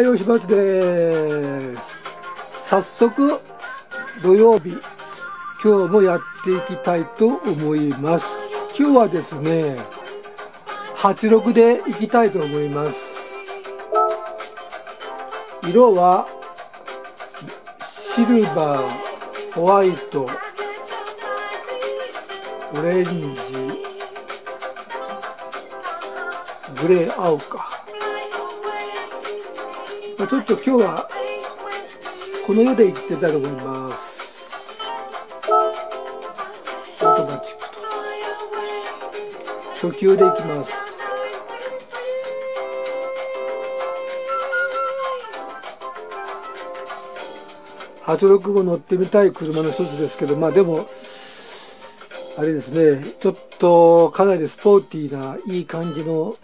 い吉松です。早速土曜日今日もやっていきたいと思います。今日はですね86でいきたいと思います。色はシルバーホワイトオレンジグレー青か。まあちょっと今日はこの世で言ってたと思います。オートマチックと。初級でいきます。865乗ってみたい車の一つですけどまあでもあれですね。ちょっとかなりスポーティーないい感じの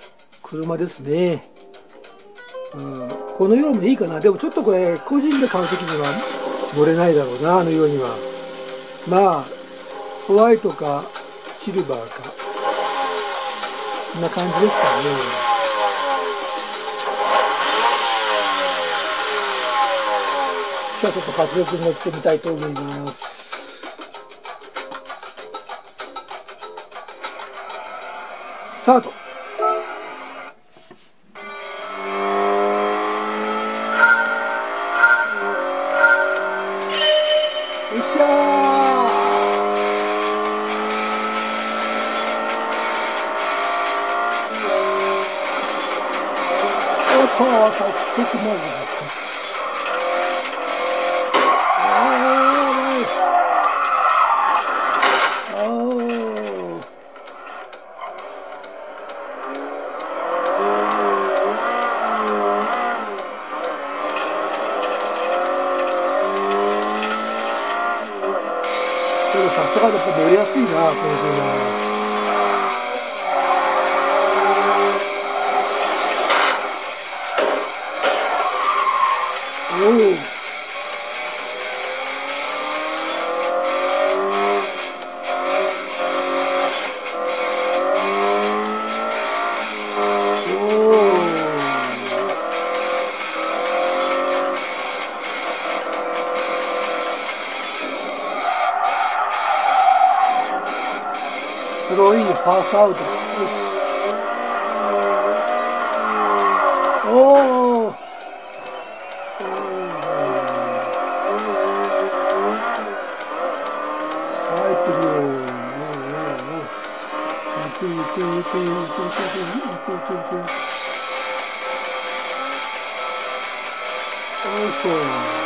車ですね。うん、この色もいいかな。でもちょっとこれ個人で買う時には乗れないだろうなあの色には。まあホワイトかシルバーか。こんな感じですかね。じゃあちょっと活力に乗ってみたいと思います。スタート。Fique movido. Oh. Essa frase poderia afinar, por exemplo. palmas pra outra. Isso. Oh! Sai, Prion. Oh, oh, oh.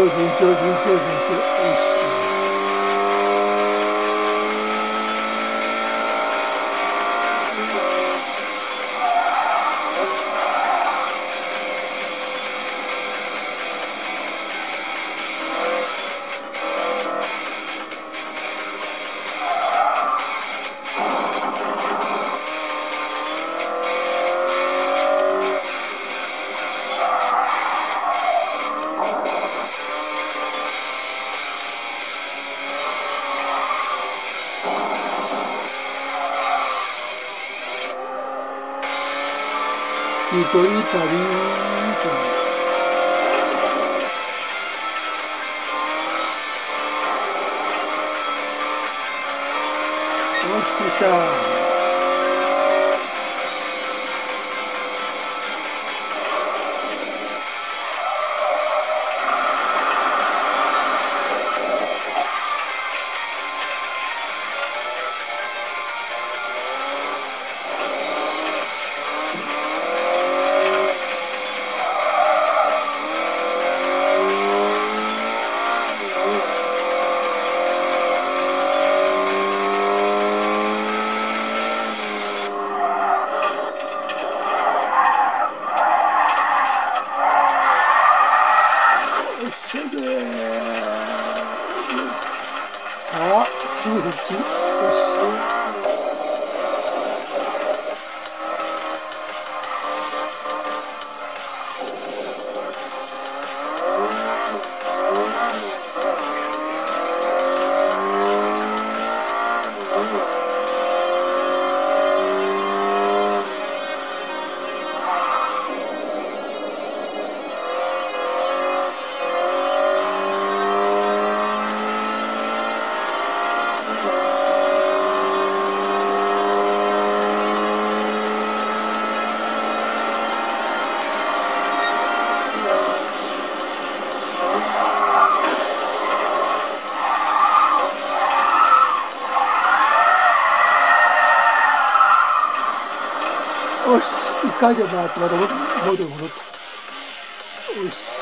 就行就行就行就 40. Nossa, cara. 帰ればってまた元に戻って。よし。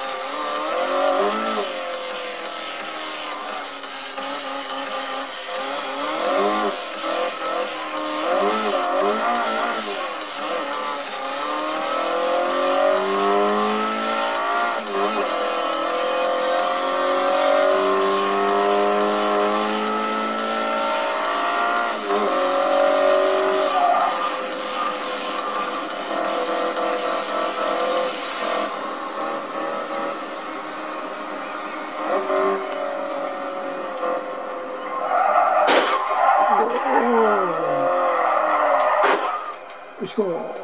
しかも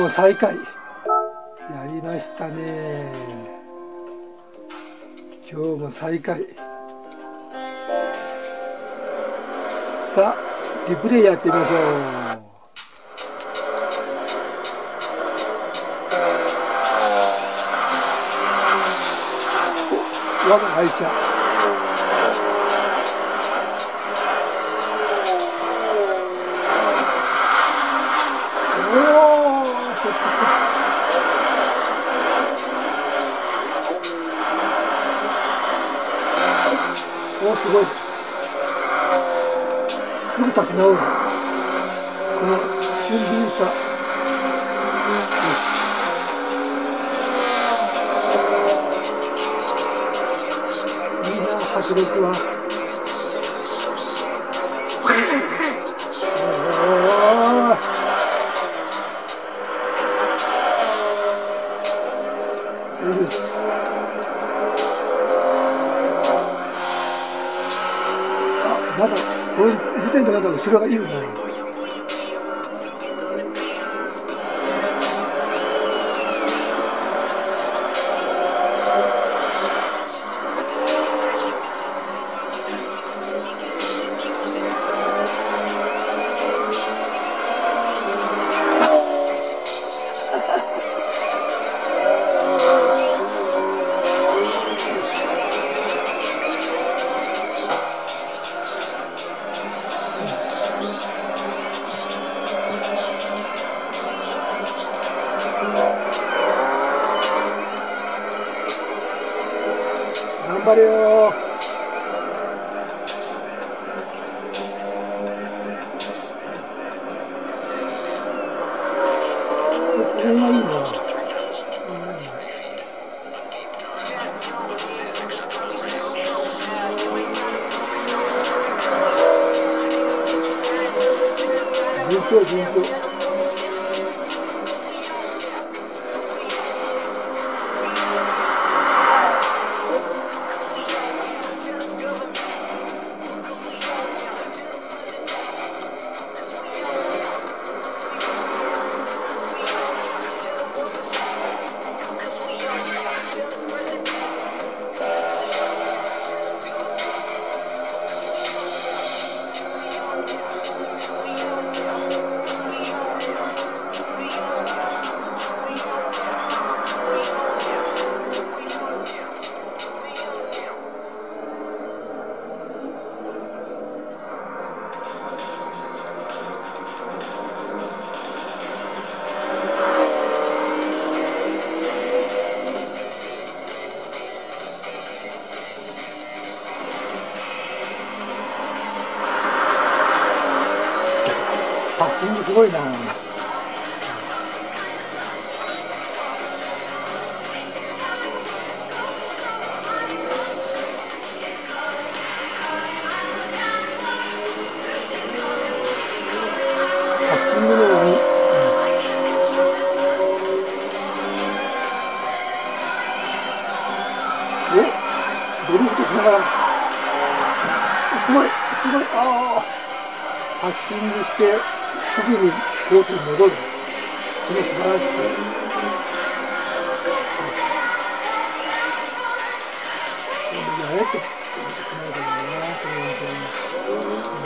の再開やりましたね。今日も再開さあリプレイやってみましょう。我がゃ社。おすごい。すぐ立ち直る。この俊敏さよし。いいな迫力は時点でまだ後ろがいるなかるよ。ごいな。ドリフトしながら？すごいすごい。ああパッシングしてすぐにコースに戻る。この素晴らしさ。やれってなるかなと思う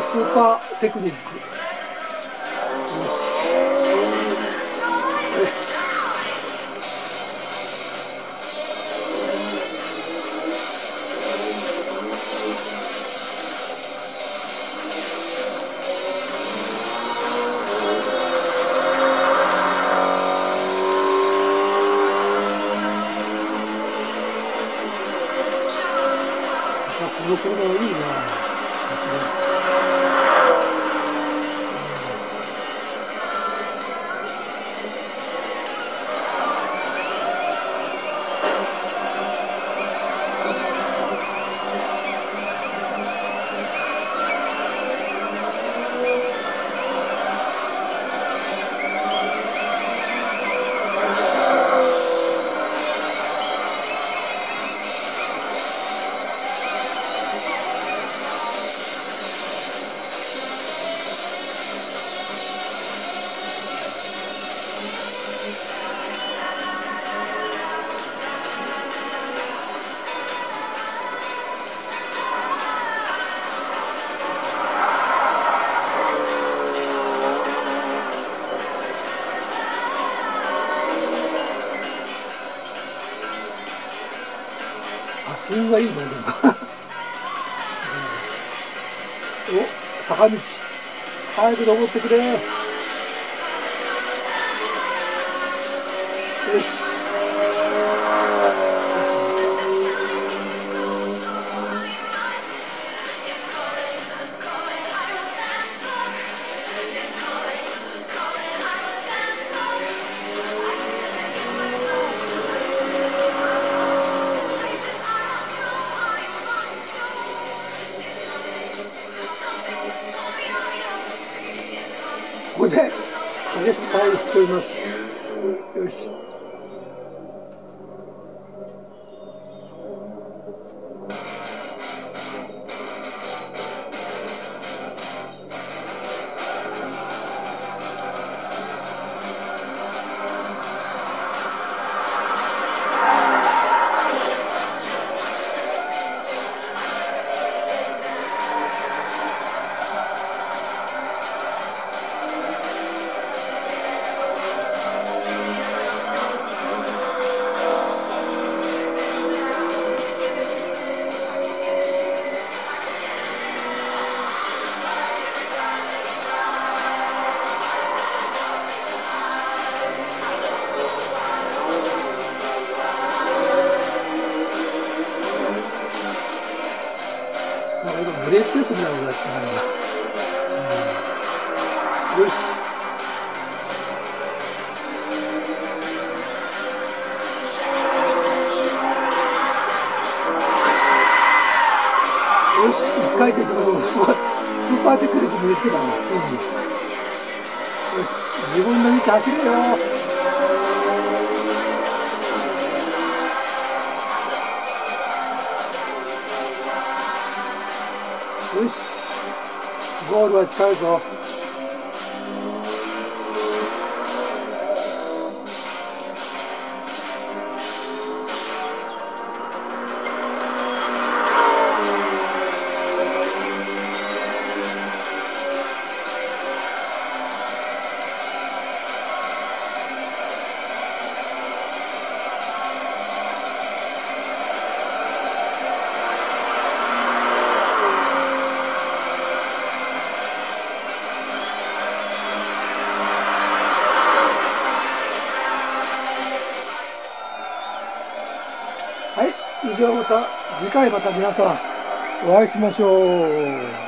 スーパーテクニック。ンはいいのでもお坂道。早く登ってくれ。よし。激しく再振っています。し一回転すごいスーパーテクニック身につけたなついに。よし自分の道走れよ。よしゴールは近いぞ。回また皆さんお会いしましょう。